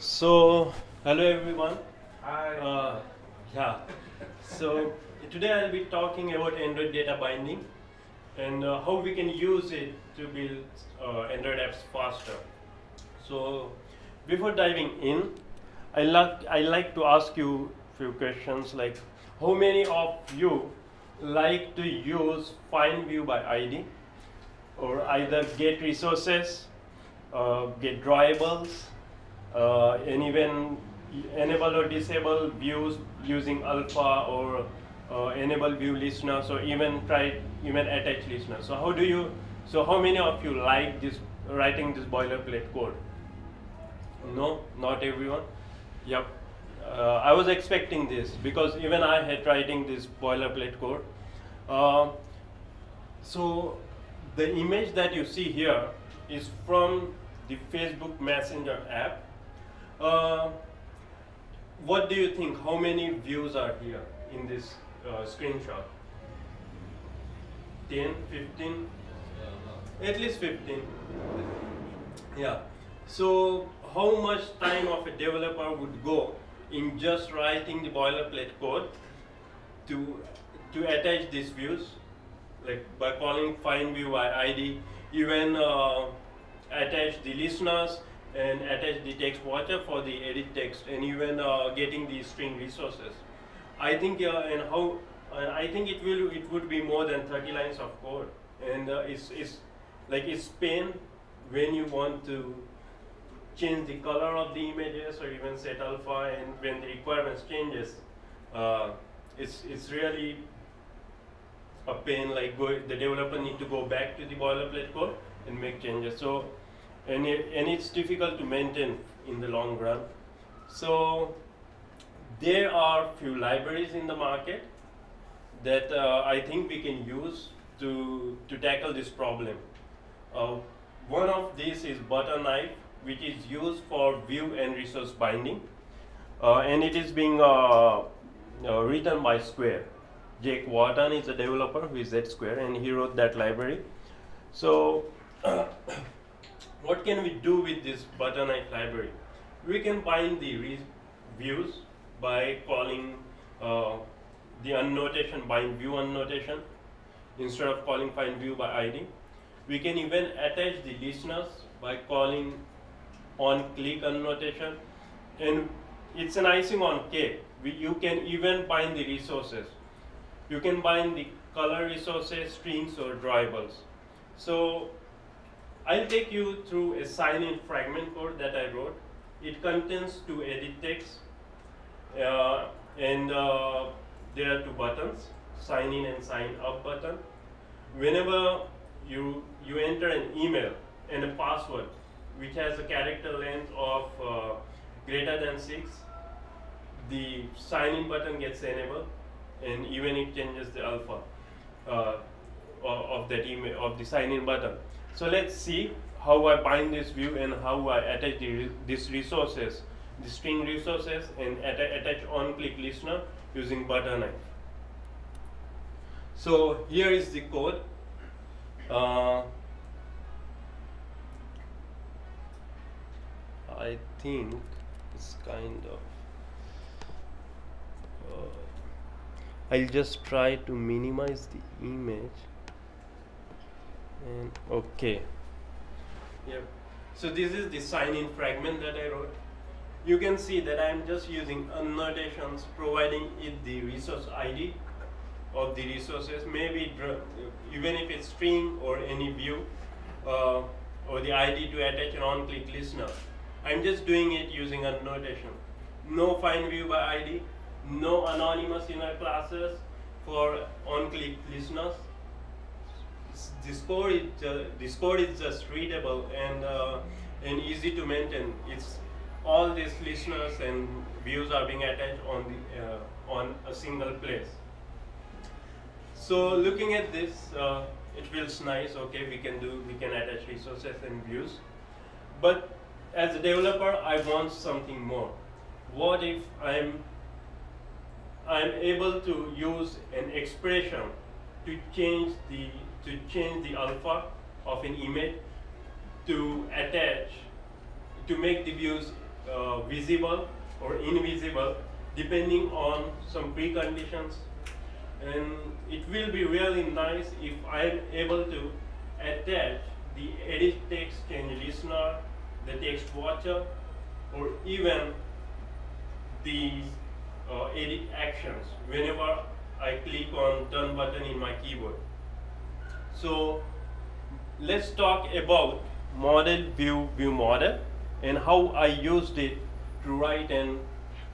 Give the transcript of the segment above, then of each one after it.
So, hello everyone. Hi. Uh, yeah. So today I'll be talking about Android data binding and uh, how we can use it to build uh, Android apps faster. So before diving in, I like I like to ask you few questions like how many of you like to use find view by ID or either get resources, uh, get drawables, uh, and even enable or disable views using alpha or uh, enable view listener so even try even attach listener So how do you, so how many of you like this writing this boilerplate code? No, not everyone. Yep. Uh, I was expecting this because even I had writing this boilerplate code. Uh, so the image that you see here is from the Facebook Messenger app. Uh, what do you think? How many views are here in this uh, screenshot? 10, 15? At least 15. Yeah. So how much time of a developer would go in just writing the boilerplate code to to attach these views, like by calling find view ID, even uh, attach the listeners and attach the text watcher for the edit text, and even uh, getting the string resources. I think uh, and how uh, I think it will it would be more than 30 lines of code, and uh, it's it's like it's pain when you want to change the color of the images or even set alpha, and when the requirements changes, uh, it's it's really a pain. Like go, the developer need to go back to the boilerplate code and make changes. So and it, and it's difficult to maintain in the long run. So there are few libraries in the market that uh, I think we can use to, to tackle this problem. Uh, one of these is butter knife, which is used for view and resource binding. Uh, and it is being uh, uh, written by Square. Jake Wharton is a developer who is at Square and he wrote that library. So what can we do with this Butterknife library? We can bind the views by calling uh, the annotation bind view annotation instead of calling find view by ID. We can even attach the listeners by calling on click annotation and it's an icing on cake. We, you can even bind the resources. You can bind the color resources, strings or drawables. So I'll take you through a sign-in fragment code that I wrote. It contains two edit text uh, and uh, there are two buttons, sign in and sign up button. Whenever you, you enter an email and a password which has a character length of uh, greater than 6, the sign in button gets enabled and even it changes the alpha uh, of that email of the sign in button. So let's see how I bind this view and how I attach the, resources, the string resources and atta attach on-click listener using Butterknife. So here is the code. Uh, I think it's kind of uh, I'll just try to minimize the image and okay. Yep. So this is the sign in fragment that I wrote. You can see that I'm just using annotations providing it the resource ID of the resources. Maybe even if it's string or any view uh, or the ID to attach an on-click listener. I'm just doing it using annotation. No find view by ID no anonymous inner classes for on-click listeners this code is this code is just readable and uh, and easy to maintain. It's all these listeners and views are being attached on the uh, on a single place. So looking at this, uh, it feels nice. Okay, we can do we can attach resources and views, but as a developer, I want something more. What if I'm I'm able to use an expression to change the to change the alpha of an image to attach, to make the views uh, visible or invisible depending on some preconditions. And it will be really nice if I am able to attach the edit text change listener, the text watcher or even the uh, edit actions whenever I click on turn button in my keyboard. So let's talk about model view view model and how I used it to write an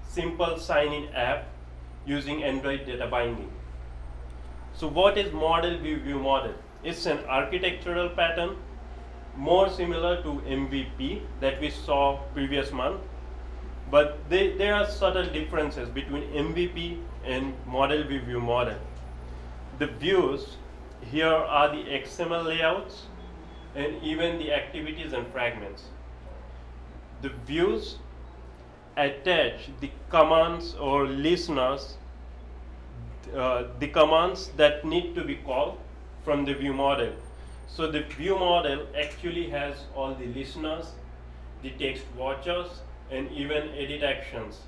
simple sign-in app using Android data binding. So what is model view view model? It's an architectural pattern more similar to MVP that we saw previous month. But they, there are subtle differences between MVP and model view model. The views here are the XML layouts and even the activities and fragments. The views attach the commands or listeners, uh, the commands that need to be called from the view model. So the view model actually has all the listeners, the text watchers, and even edit actions.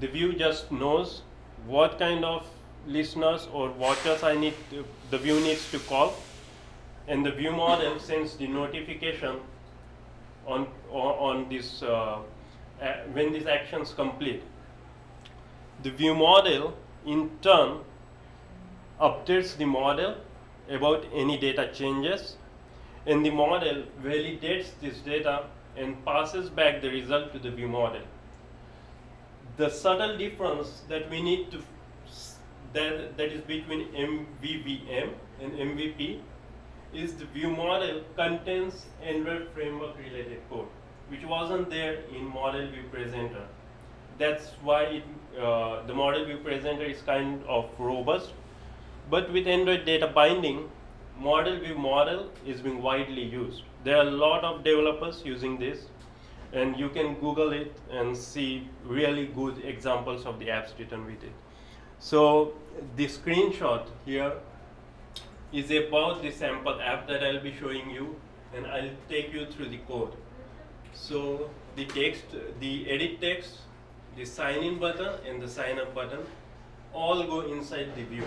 The view just knows what kind of listeners or watchers I need to, the view needs to call and the view model sends the notification on, on, this uh, when these actions complete. The view model in turn updates the model about any data changes and the model validates this data and passes back the result to the view model. The subtle difference that we need to that, that is between MVVM and MVP is the view model contains Android framework related code, which wasn't there in model view presenter. That's why it, uh, the model view presenter is kind of robust. But with Android data binding, model view model is being widely used. There are a lot of developers using this, and you can Google it and see really good examples of the apps written with it. So the screenshot here is about the sample app that I'll be showing you and I'll take you through the code. So the text, the edit text, the sign in button and the sign up button all go inside the view.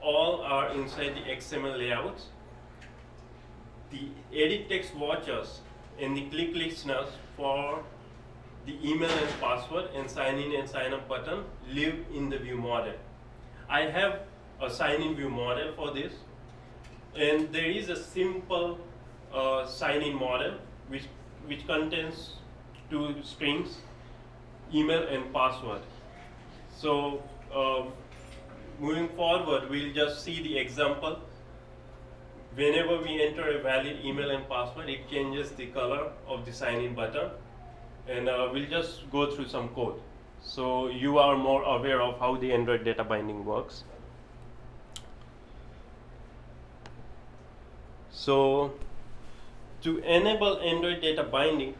All are inside the XML layouts. The edit text watchers and the click listeners for the email and password and sign in and sign up button live in the view model. I have a sign in view model for this and there is a simple uh, sign-in model which, which contains two strings, email and password. So um, moving forward, we'll just see the example. Whenever we enter a valid email and password, it changes the color of the sign-in button. And uh, we'll just go through some code. So you are more aware of how the Android data binding works. So to enable Android data binding,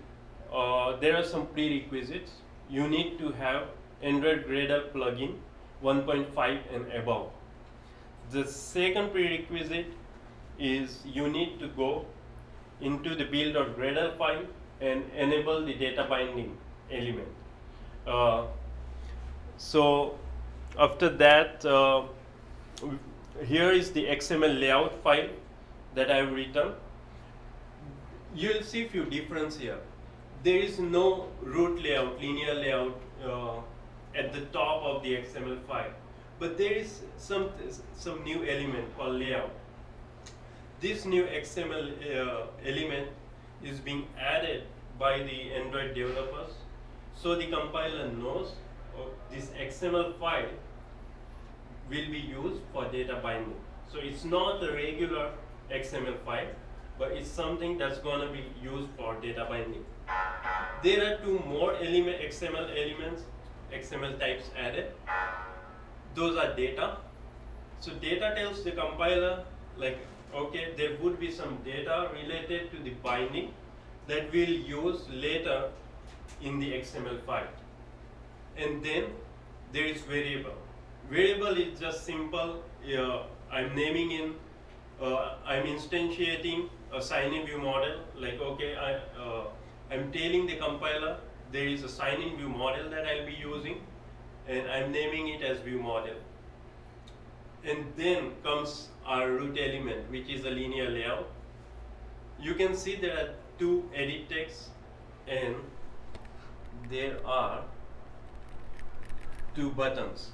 uh, there are some prerequisites. You need to have Android Gradle plugin 1.5 and above. The second prerequisite is you need to go into the build.gradle file and enable the data binding element. Uh, so after that, uh, here is the XML layout file that I have written, you'll see few difference here. There is no root layout, linear layout uh, at the top of the XML file, but there is some, some new element called layout. This new XML uh, element is being added by the Android developers so the compiler knows this XML file will be used for data binding. So it's not a regular XML file, but it's something that's going to be used for data binding. There are two more element, XML elements, XML types added. Those are data. So data tells the compiler like, okay, there would be some data related to the binding that we'll use later in the XML file. And then there is variable. Variable is just simple, uh, I'm naming in uh, I'm instantiating a sign-in view model, like okay, I, uh, I'm telling the compiler there is a sign-in view model that I'll be using and I'm naming it as view model. And then comes our root element which is a linear layout. You can see there are two edit texts and there are two buttons.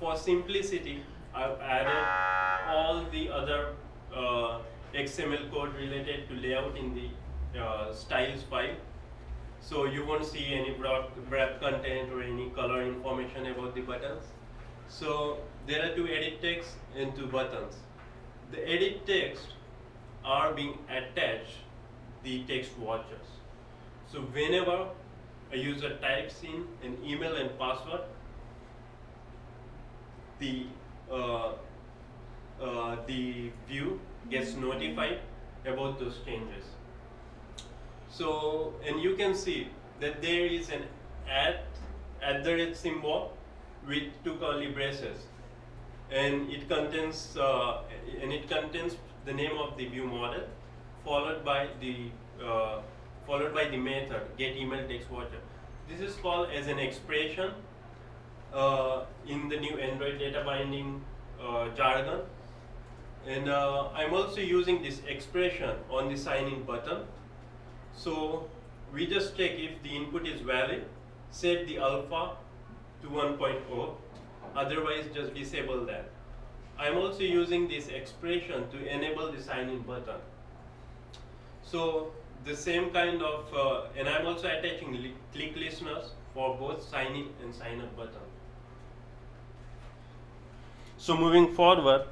For simplicity, I've added all the other uh, XML code related to layout in the uh, styles file. So you won't see any broad, wrap content or any color information about the buttons. So there are two edit text and two buttons. The edit text are being attached the text watchers. So whenever a user types in an email and password, the uh, uh, the view gets notified about those changes. So, and you can see that there is an at at the rate symbol with two curly braces, and it contains uh, and it contains the name of the view model, followed by the uh, followed by the method get email text watcher. This is called as an expression uh, in the new Android data binding uh, jargon. And uh, I'm also using this expression on the sign in button. So we just check if the input is valid, set the alpha to 1.0, otherwise just disable that. I'm also using this expression to enable the sign in button. So the same kind of, uh, and I'm also attaching li click listeners for both sign in and sign up button. So moving forward,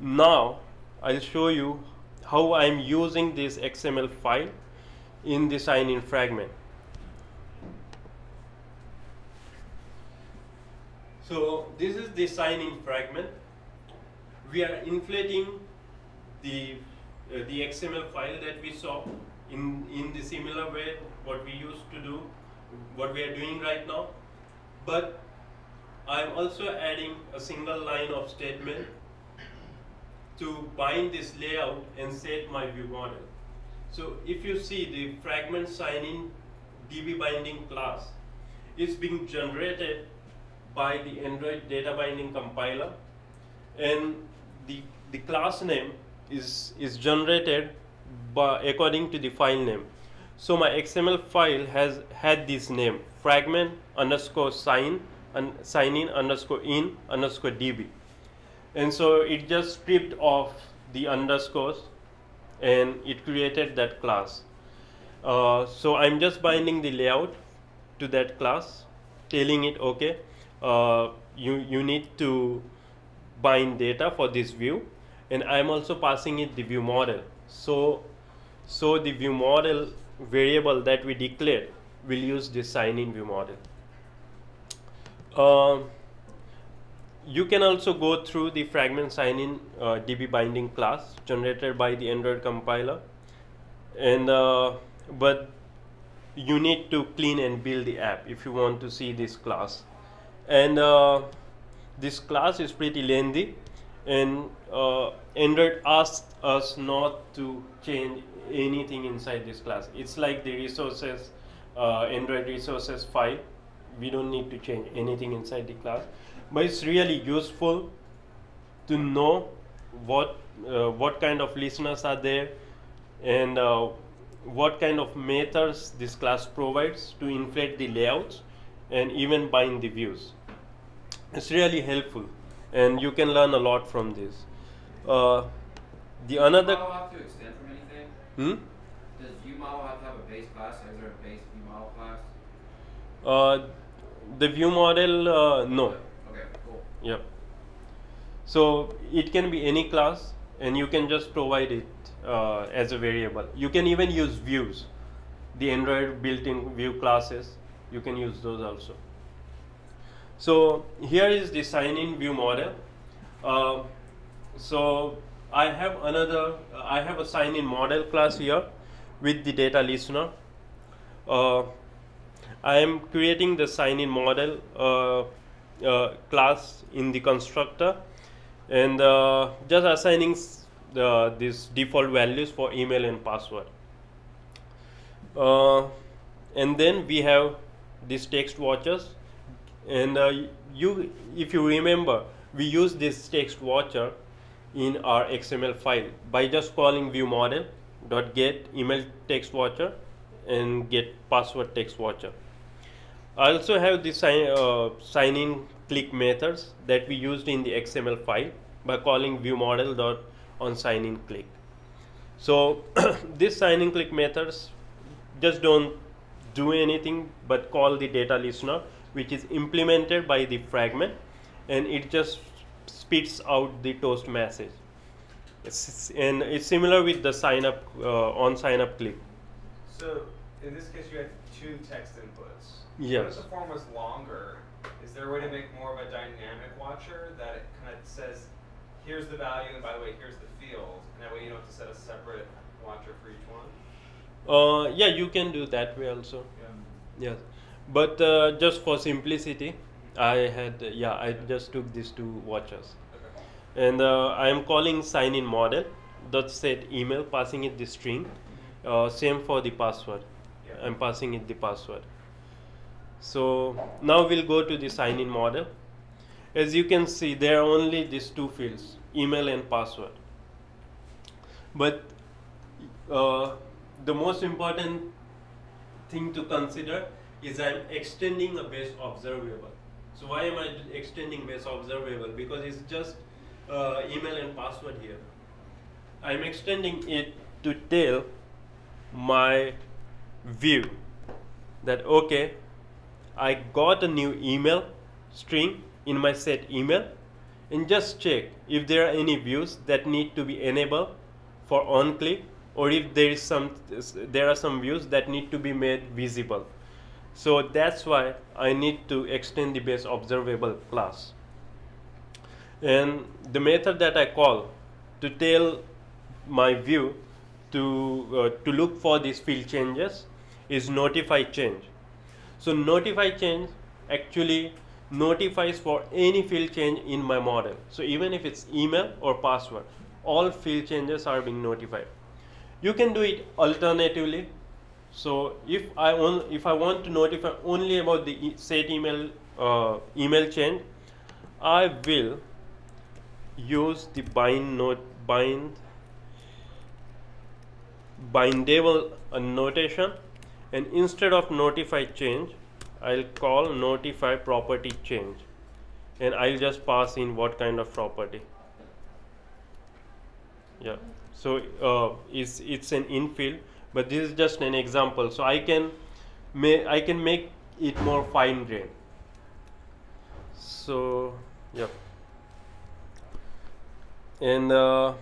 now I'll show you how I'm using this XML file in the sign-in fragment. So this is the sign-in fragment. We are inflating the uh, the XML file that we saw in in the similar way what we used to do, what we are doing right now, but I'm also adding a single line of statement to bind this layout and set my view model. So if you see the fragment sign-in DB binding class is being generated by the Android data binding compiler. And the, the class name is, is generated by, according to the file name. So my XML file has had this name fragment underscore sign and sign in underscore in underscore db. And so it just stripped off the underscores and it created that class. Uh, so I'm just binding the layout to that class telling it okay uh, you you need to bind data for this view. And I'm also passing it the view model. So so the view model variable that we declared will use this sign in view model. Um, you can also go through the fragment sign-in uh, DB binding class generated by the Android compiler, and uh, but you need to clean and build the app if you want to see this class, and uh, this class is pretty lengthy, and uh, Android asked us not to change anything inside this class. It's like the resources, uh, Android resources file. We don't need to change anything inside the class. But it's really useful to know what uh, what kind of listeners are there and uh, what kind of methods this class provides to inflate the layouts and even bind the views it's really helpful and you can learn a lot from this uh, the another have to extend from anything? hmm? Does ViewModel have to have a base class? Is there a base ViewModel class? uh, the view model uh, no Okay, cool. Yep. So it can be any class, and you can just provide it uh, as a variable. You can even use views, the Android built-in view classes. You can use those also. So here is the sign-in view model. Uh, so I have another. I have a sign-in model class here with the data listener. Uh, I am creating the sign-in model uh, uh, class in the constructor and uh, just assigning the, these default values for email and password. Uh, and then we have these text watchers and uh, you if you remember we use this text watcher in our xml file. By just calling view model dot get email text watcher and get password text watcher. I also have the sign, uh, sign in click methods that we used in the xml file by calling view model dot on sign in click. So this sign in click methods just don't do anything but call the data listener which is implemented by the fragment and it just spits out the toast message it's, and it's similar with the sign up uh, on sign up click So in this case, you had two text inputs. Yes. What if the form was longer? Is there a way to make more of a dynamic watcher that it kind of says, here's the value, and by the way, here's the field, and that way you don't have to set a separate watcher for each one? uh, yeah you can do that way also Yeah. yes but uh, just for simplicity i had yeah i just took these two watches. Okay. and uh, I am calling sign in model. Dot set email passing it the string. Uh, same for the password. Yeah. I'm passing it the password. So now we'll go to the sign in model. As you can see there are only these two fields email and password. But uh, the most important thing to consider is I'm extending a base observable. So why am I extending base observable? Because it's just uh, email and password here. I'm extending it to tell my view that okay, I got a new email string in my set email and just check if there are any views that need to be enabled for on click or if there is some there are some views that need to be made visible so that's why I need to extend the base observable class. And the method that I call to tell my view to uh, to look for these field changes is notify change. So notify change actually notifies for any field change in my model. So even if it's email or password all field changes are being notified. You can do it alternatively so if I on, if I want to notify only about the e- set email uh, email change I will use the bind note bind bindable uh, notation. And instead of notify change I'll call notify property change. And I'll just pass in what kind of property. Yeah. So uh, it's it's an infill but this is just an example. So I can may I can make it more fine grained. So yep and uh,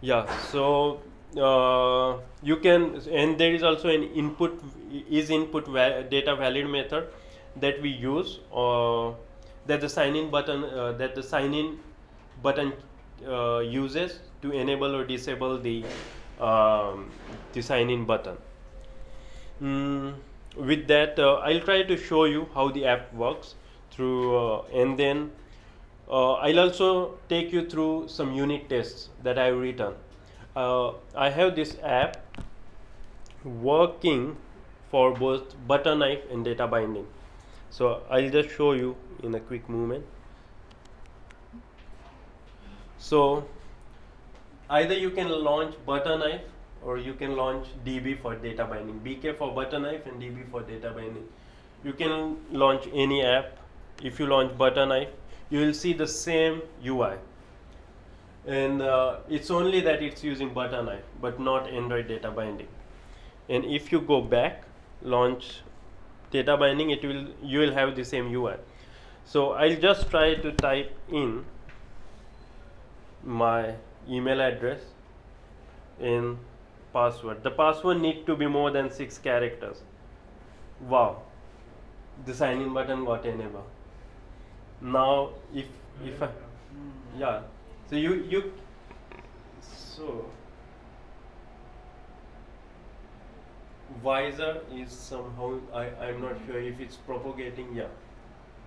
yeah so uh, you can and there is also an input is input data valid method that we use uh, that the sign in button uh, that the sign in button uh, uses to enable or disable the um, the sign in button mm, with that uh, I'll try to show you how the app works through uh, and then uh, I'll also take you through some unit tests that I've written. Uh, I have this app working for both butter knife and data binding. So I'll just show you in a quick movement. So either you can launch butter knife or you can launch DB for data binding. BK for butter knife and DB for data binding. You can launch any app. If you launch butter knife, you will see the same UI. And uh, it's only that it's using butter knife, but not Android data binding. And if you go back, launch data binding, it will you will have the same UI. So I'll just try to type in my email address in password. The password need to be more than six characters. Wow, the sign in button got enabled. Now if if I yeah, so you you so visor is somehow I I'm not sure if it's propagating yeah.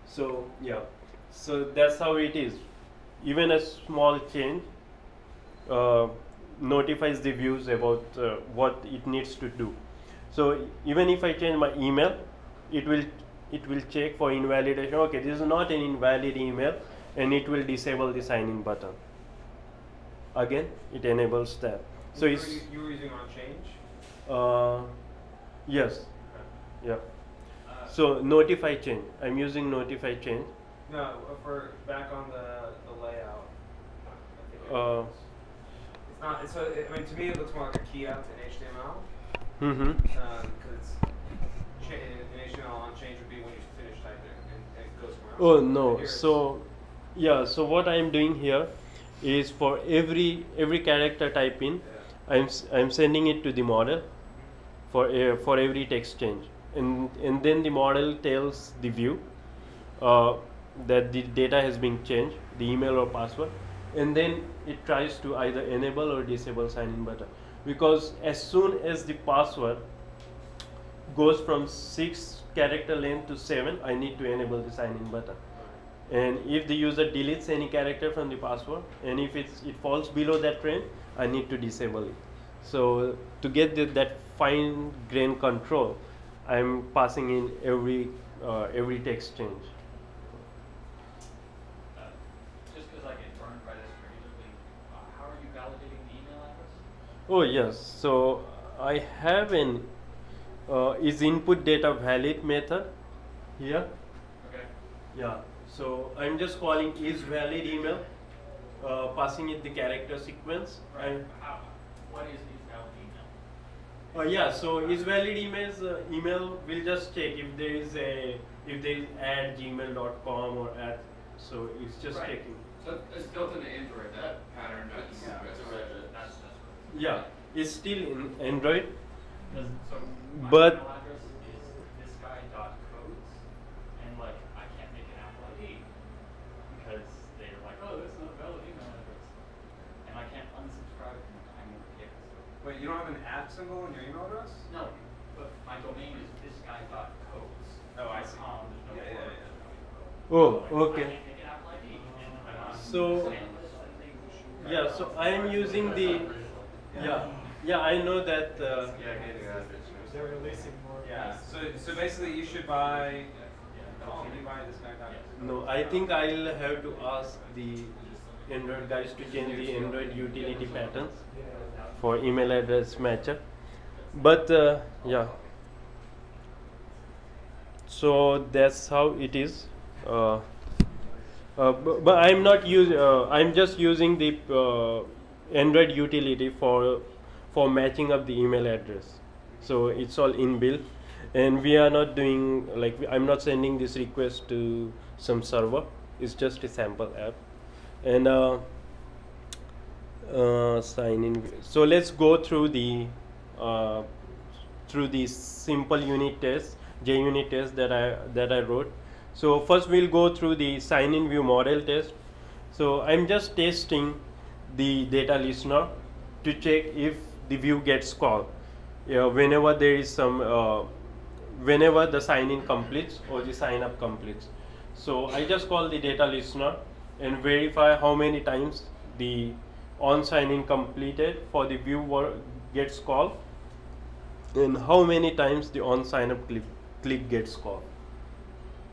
So yeah, so that's how it is. Even a small change uh, notifies the views about uh, what it needs to do. so even if i change my email it will it will check for invalidation okay this is not an invalid email and it will disable the sign in button again it enables that so you, it's were, you were using on change. uh, yes Okay. yeah Uh, so notify change i'm using notify change no, for back on the the layout. I think it Uh, not. It's. It, I mean, to me, it looks more like a keyup in HTML. mm-hmm. Because cha- in HTML on change would be when you finish typing and, and it goes else. Oh no. So yeah. So what I am doing here is for every every character type in, Yeah. I'm I'm sending it to the model for uh, for every text change, and and then the model tells the view uh, that the data has been changed, the email or password, and then it tries to either enable or disable sign in button because as soon as the password goes from six character length to seven, I need to enable the sign in button. And if the user deletes any character from the password, and if it's, it falls below that range, I need to disable it. So to get the, that fine grain control, I'm passing in every uh, every text change. Uh, Just because I get burned by this regularly, uh, how are you validating the email address? Oh yes, so I have an uh, is input data valid method here. Okay. Yeah, so I'm just calling is valid email, uh, passing it the character sequence. Right. And, How, what is is valid email? uh, yeah, so is valid emails uh, email will just check if there is a if there is at gmail.com or at so it's just Right. checking. So it's built into Android, that pattern, that's, Yeah, that's so a That's, that's what. Yeah, it's still in Android. Does, so my But- is this guy dot codes, and like I can't make an Apple ID because they're like, oh, that's not a valid email address, and I can't unsubscribe from it. I'm okay. Wait, you don't have an at symbol in your email address? No, but my domain is this guy dot codes. Oh, I see. Com, there's no Yeah, yeah, yeah. Oh, okay. I can't make an Apple ID, oh. and I'm on So- Sandlist and they- Yeah, so I am using the yeah yeah I know that. Uh, Yeah, I can do. They're releasing more. Yeah. So so basically, you should buy. Oh, you buy this guy. No, I think I'll have to ask the Android guys to change the Android utility patterns for email address matcher. But uh, yeah, so that's how it is. Uh, uh, but, but I'm not using. Uh, I'm just using the uh, Android utility for for matching up the email address. So it's all inbuilt, and we are not doing like I'm not sending this request to some server. It's just a sample app, and uh, uh, sign in. So let's go through the uh, through the simple unit test, JUnit test that I that I wrote. So first we'll go through the sign in view model test. So I'm just testing the data listener to check if the view gets called. Yeah, whenever there is some, uh, whenever the sign in completes or the sign up completes. So I just call the data listener and verify how many times the on sign in completed for the view gets called and how many times the on sign up click, click gets called.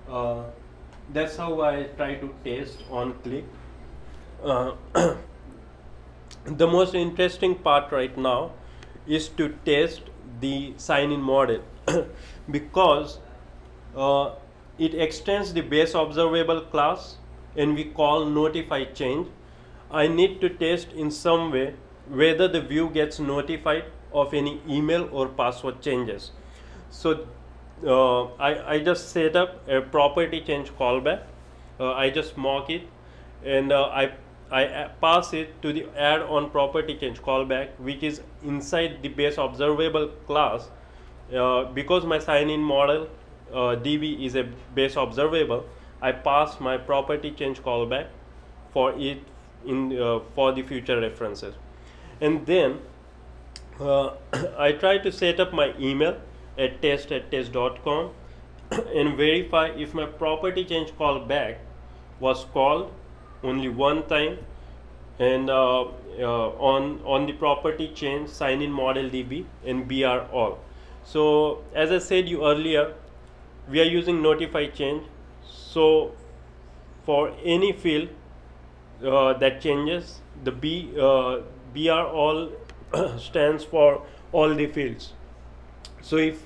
Uh, that's how I try to test on click. The most interesting part right now is to test the sign in model because uh, it extends the base observable class and we call notify change. I need to test in some way whether the view gets notified of any email or password changes. So uh, I, I just set up a property change callback. Uh, I just mock it and uh, I, I uh, pass it to the add on property change callback which is inside the base observable class. Uh, because my sign in model uh, DB is a base observable I pass my property change callback for it in uh, for the future references. And then uh, I try to set up my email at test at test.com and verify if my property change callback was called only one time and uh, uh, on on the property change sign in model db and br all So as I said you earlier, we are using notify change. So for any field uh, that changes, the B uh, BR all stands for all the fields. So if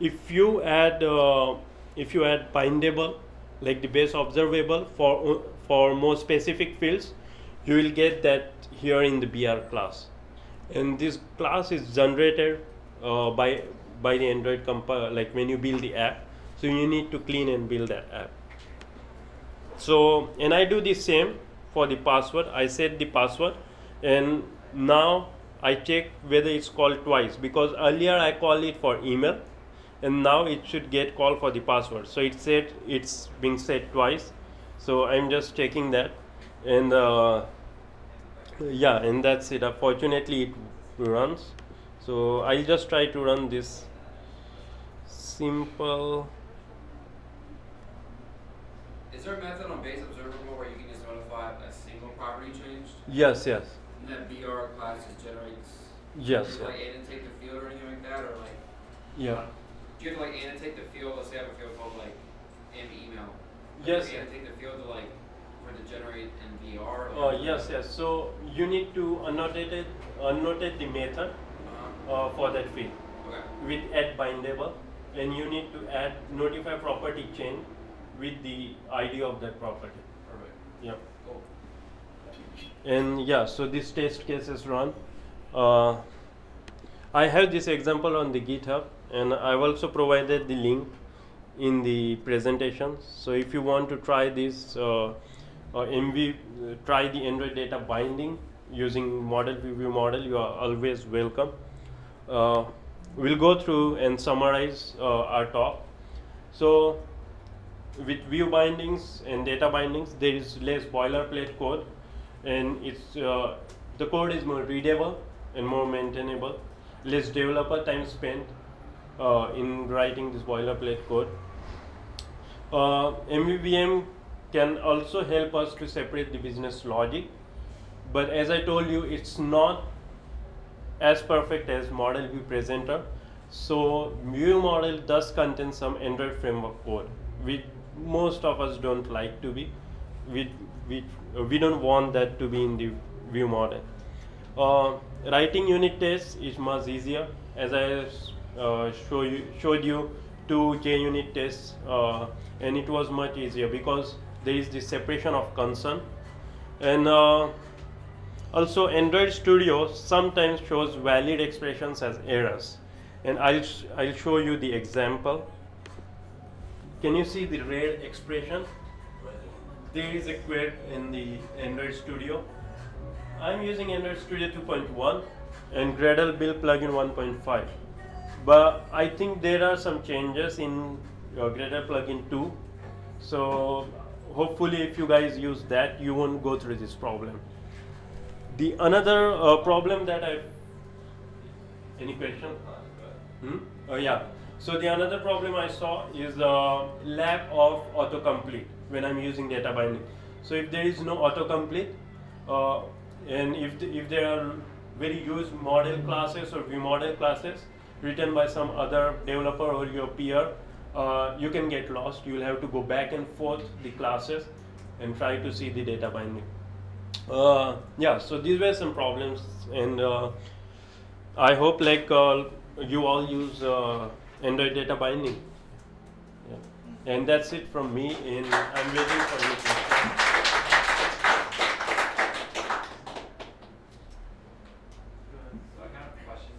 if you add uh, if you add bindable like the base observable for for more specific fields, you will get that here in the BR class, and this class is generated uh, by by the Android compiler like when you build the app. So you need to clean and build that app. So and I do the same for the password. I set the password, and now I check whether it's called twice because earlier I called it for email and now it should get called for the password. So it said it's being set twice. So I'm just checking that and uh, yeah and that's it. Unfortunately it runs. So I'll just try to run this simple Is there a method on base observable where you can just notify a single property changed? yes yes And that BR class just generates. yes Do you like annotate the field or anything like that, or like, yeah do you have to like annotate the field? Let's say I have a field called like M email. Yes you annotate the field like for to generate in BR. uh, yes yes so you need to annotate it, annotate the method Uh-huh. uh, for that field Okay. with add bindable and you need to add notify property chain with the id of that property Perfect. yeah Cool. and yeah so this test case is run uh, i have this example on the github and i've also provided the link in the presentation. So if you want to try this uh, uh, mv uh, try the android data binding using model view model you are always welcome. Uh, we'll go through and summarize uh, our talk. So with view bindings and data bindings there is less boilerplate code and it's uh, the code is more readable and more maintainable less developer time spent uh, in writing this boilerplate code uh, MVVM can also help us to separate the business logic but as I told you it's not as perfect as model view presenter. So view model does contain some android framework code which most of us don't like to be we, we, uh, we don't want that to be in the view model. Uh, writing unit tests is much easier. As i uh, show you, showed you two JUnit tests uh, and it was much easier because there is this separation of concern and uh, also Android Studio sometimes shows valid expressions as errors and I'll, sh- I'll show you the example. Can you see the red expression? There is a query in the Android Studio. I'm using Android Studio 2.1 and Gradle build plugin 1.5 but I think there are some changes in Gradle plugin 2 so hopefully if you guys use that you won't go through this problem the another uh, problem that I any question? Hmm? Oh yeah. So the another problem I saw is uh, lack of autocomplete when I'm using data binding. So if there is no autocomplete, uh, and if the, if there are very used model classes or view model classes written by some other developer or your peer, uh, you can get lost. You will have to go back and forth the classes and try to see the data binding. Uh, yeah, so these were some problems, and uh, I hope like uh, you all use uh, Android data binding. Yeah. And that's it from me, and I'm waiting for questions. So I kind of have a question.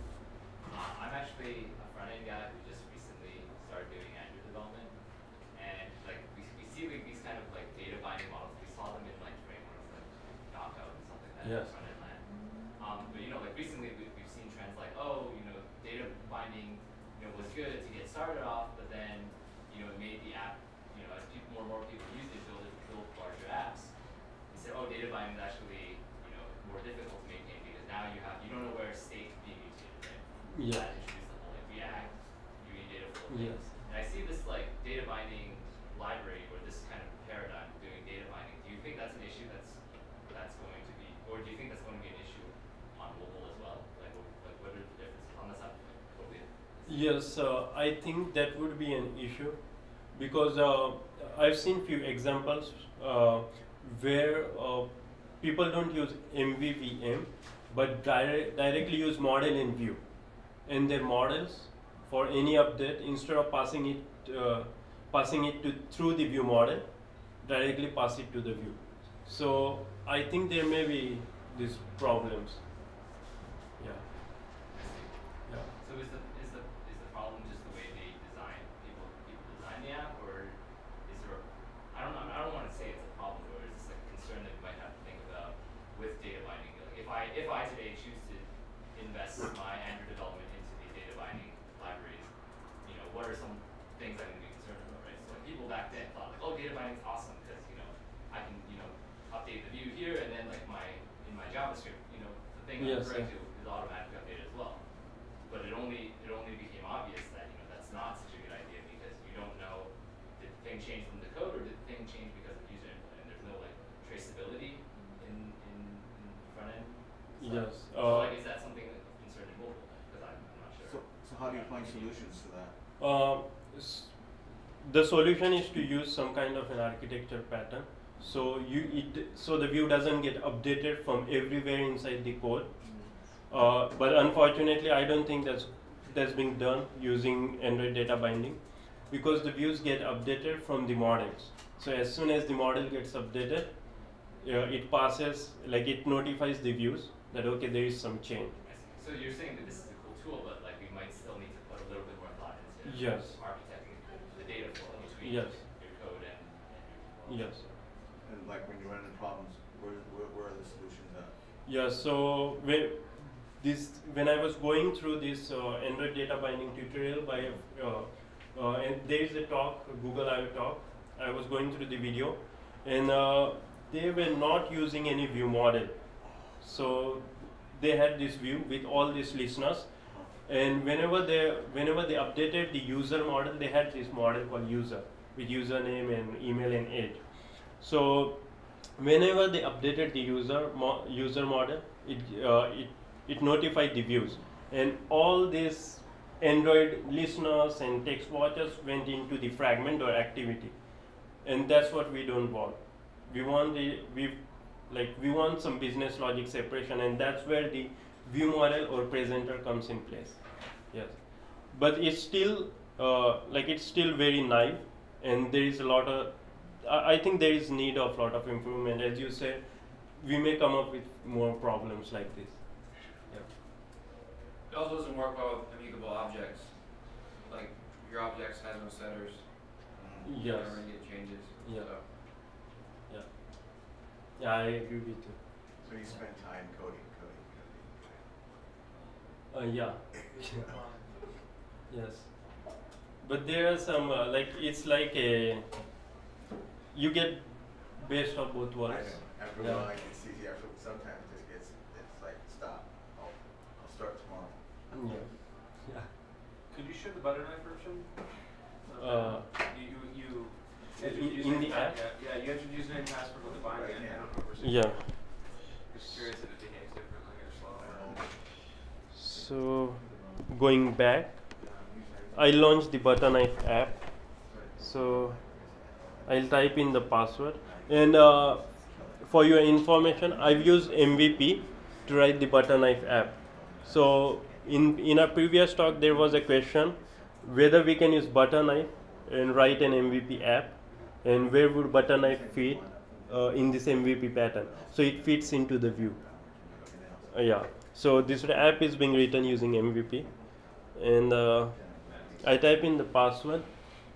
Uh, I'm actually a front end guy who just recently started doing Android development, and like we, we see like these kind of like data binding models. We saw them in like frameworks like Docker and stuff like that Yes. front end land. Um, but you know, like recently we, we've seen trends like, oh, you know, data binding, you know, was good to get started off, but then you know, it made the app, you know, as people more and more people use it, build it, build larger apps. They said, oh, data binding is actually, you know, more difficult to maintain because now you have, you don't know where state's being mutated, right? Yeah. That introduced the whole like React, UV data flow Yes. things. And I see this like data binding library or this kind of paradigm doing data binding. Do you think that's an issue that's that's going to be, or do you think that's going to be an issue on mobile as well? Like, what, like what are the differences? Unless I'm totally, is Yes, uh, I think that would be an issue because uh, I've seen few examples uh, where uh, people don't use MVVM but dire- directly use model in view and their models for any update instead of passing it uh, passing it to through the view model directly pass it to the view. So I think there may be these problems. Yeah. Yeah. So is the is the is the problem just the way they design people people design the app, or is there? I don't know. I don't want to say it's a problem, or is this like a concern that we might have to think about with data binding? Like if I if I today choose to invest my Android development into the data binding libraries, you know, what are some things I'm going to be concerned about, right? So like people back then thought like, oh, data binding is awesome because you know I can you know update the view here, and then like my in my JavaScript, you know, the thing I'm Yes, referring yeah. to is automatically updated as well but it only it only became obvious that you know that's not such a good idea because you don't know did the thing change from the code or did the thing change because of user input and there's no like traceability in in, in front end. stuff. Yes, So uh, like is that something of concern in mobile? Because I'm, I'm not sure. So, so how do you find solutions to that? Uh, s- the solution is to use some kind of an architecture pattern. So you it so the view doesn't get updated from everywhere inside the code. Uh, but unfortunately, I don't think that's that's being done using Android data binding, because the views get updated from the models. So as soon as the model gets updated, uh, it passes like it notifies the views that okay there is some change. So you're saying that this is a cool tool, but like we might still need to put a little bit more thought into it. Yes. architecting the data flow between Yes. your code and, and your Yes. And like when you run into problems, where, where, where are the solutions at? Yeah, so when this when I was going through this uh, Android data binding tutorial by uh, uh, and there is a talk Google I/O talk. I was going through the video, and uh, they were not using any view model. So they had this view with all these listeners, and whenever they whenever they updated the user model, they had this model called user with username and email and age. So whenever they updated the user mo- user model, it uh, it it notified the views, and all these Android listeners and text watchers went into the fragment or activity, and that's what we don't want. We want the we like we want some business logic separation, and that's where the view model or presenter comes in place. Yes, but it's still uh, like it's still very naive, and there is a lot of I I think there is need of lot of improvement. As you said, we may come up with more problems like this. Yeah. It also doesn't work well with immutable objects. Like your objects has no setters. Mm. Yes. Whenever you get changes. Yeah. So. Yeah. Yeah, I agree with you. So you spend time coding, coding, Uh, yeah. yes. But there are some uh, like it's like a you get best of both coding. I worlds. know, after a Yeah. while, it's easy, after, sometimes it just gets, it's like, stop, I'll, I'll start tomorrow. Yeah. Yeah. Could you show the butter knife version? Uh, You, you, you in- introduced in name the pa- app? Yeah, yeah, you introduced name password with the binding. Right, I yeah. don't know if we're Yeah. Just curious if it behaves differently or slower. So going back, I launched the Butter Knife app. So I'll type in the password. And uh, for your information, I've used MVP to write the Butter Knife app. So in in our previous talk, there was a question whether we can use Butter Knife and write an MVP app, and where would Butter Knife fit uh, in this MVP pattern? So it fits into the view. Uh, yeah. So this app is being written using MVP, and uh, I type in the password.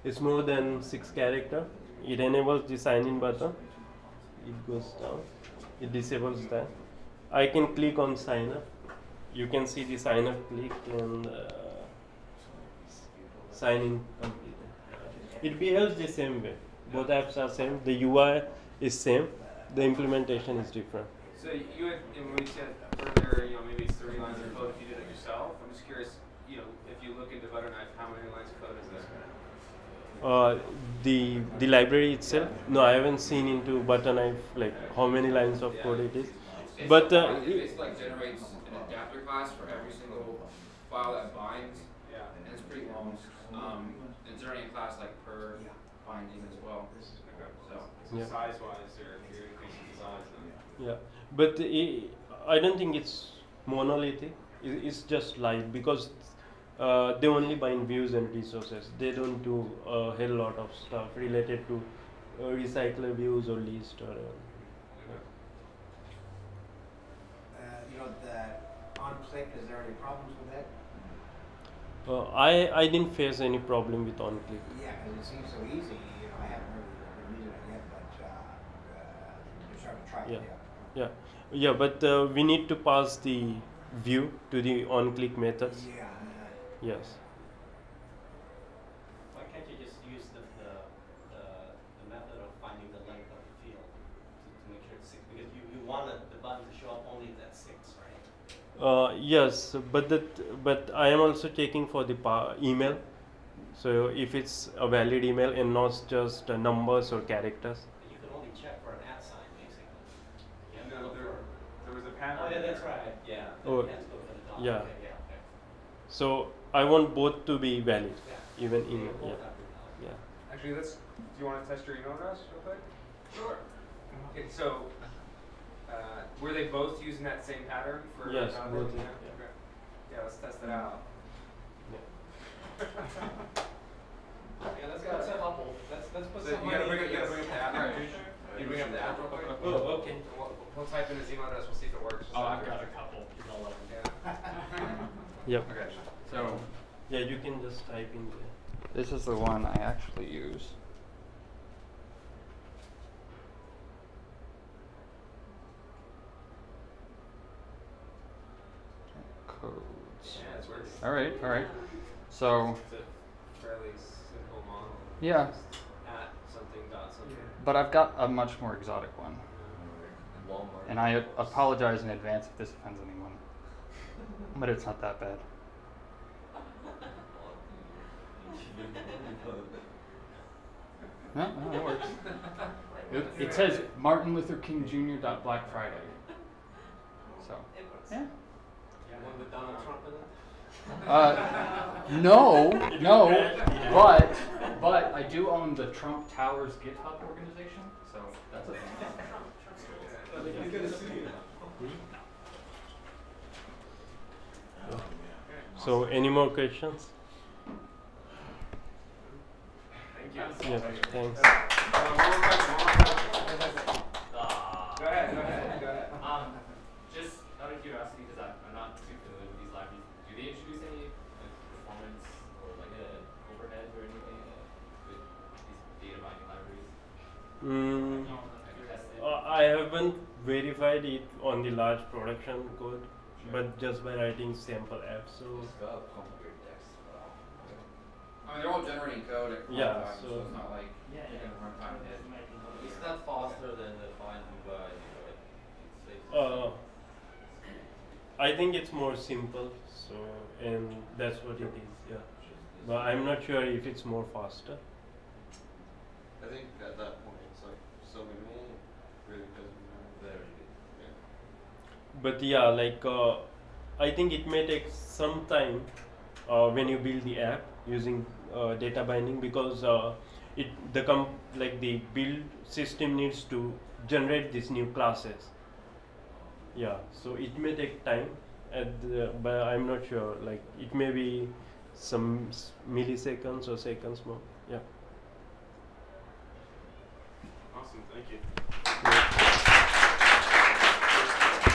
It's more than six character. It enables the sign in button. It goes down. It disables that. I can click on sign up. You can see the sign up click and uh, sign in completed. It behaves the same way. Both apps are same. The UI is same. The implementation is different. So you had, and when you said earlier, you know, maybe it's three lines of code if you did it yourself. I'm just curious, you know, if you look into butter knife, how many lines of code is this? Uh, the the library itself. No, I haven't seen into butter knife like how many lines of code it is. It's But uh, it basically like generates an adapter class for every single file that binds, Yeah. and it's pretty long. Um, it's already in class like per binding as well. So, So Yeah. size wise, you're, you're increasing the size then. Yeah, but i I don't think it's monolithic. It's just live because uh, they only bind views and resources. They don't do a hell lot of stuff related to uh, recycler views or list or. Uh, Uh, you know, the on-click, is there any problems with that? uh, I I didn't face any problem with on-click. Yeah, because it seems so easy, you know, I haven't really using it yet, but, uh, uh, starting to try it, Yeah. Yeah. Yeah, yeah, but uh, we need to pass the view to the on-click methods. Yeah, Yes. Why can't you just use the, the, the, the method of finding the length of the field to, to make sure it's six, because you, you want the button to show up only if that's six, right? Uh, yes, but that but I am also checking for the email. So if it's a valid email and not just uh, numbers or characters. But you can only check for an at sign, basically. You have to No, look there, for- there was a pattern. Oh, yeah, that's right, yeah. Oh, You have to look for the dot, yeah. yeah. So I want both to be valid, Yeah. even You email. both Yeah, have to know. yeah. Actually, let's, do you want to test your email address real quick? sure. Okay, so, uh, were they both using that same pattern for? Yes, both, Yeah, yeah. okay. Yeah, let's test it out. Yeah, let's put some, let's, let's put So some you gotta bring up, you gotta bring this. up the app. Alright. You bring up the app real quick? Oh, okay. And We'll, we'll type in his email address, we'll see if it works. Oh, I've got a couple. You know, like, Yeah. Yep. Okay, So Yeah, you can just type in there. this is the one I actually use. Codes. yeah, it's working. All right, all right. So It's a fairly simple model. Yeah. Just At something dot something. But I've got a much more exotic one. Walmart. And I apologize in advance if this offends anyone. But it's not that bad. No, no, it works. It, it says Martin Luther King Jr. Black Friday. So, yeah. One with Donald Trump in it? Uh, no, no, but but I do own the Trump Towers GitHub organization, so that's a thing. He's gonna sue you now. So any more questions? Thank you. Yeah, thanks. Uh, one more question, one more question. Ah. Go ahead, go ahead, go ahead. Um, just out of curiosity, because I'm, I'm not too familiar with these libraries, do they introduce any like, performance or like uh, overheads or anything uh, with these data binding libraries? Mm, Have you tested? uh, I haven't verified it on the large production code, but just by writing sample apps. So I mean, they're all generating code at Yeah, runtime, so so- it's not like Yeah, you're yeah. gonna runtime hit. It's not faster than the binding by, right? Uh, I think it's more simple, so and that's what it is, yeah. But I'm not sure if it's more faster. I think at that point, it's like so minimal, really doesn't matter. very good. But yeah, like uh, I think it may take some time uh, when you build the app using uh, data binding because uh, it the com- like the build system needs to generate these new classes. Yeah, so it may take time, the, but I'm not sure. Like it may be some milliseconds or seconds more. Yeah. Awesome, thank you.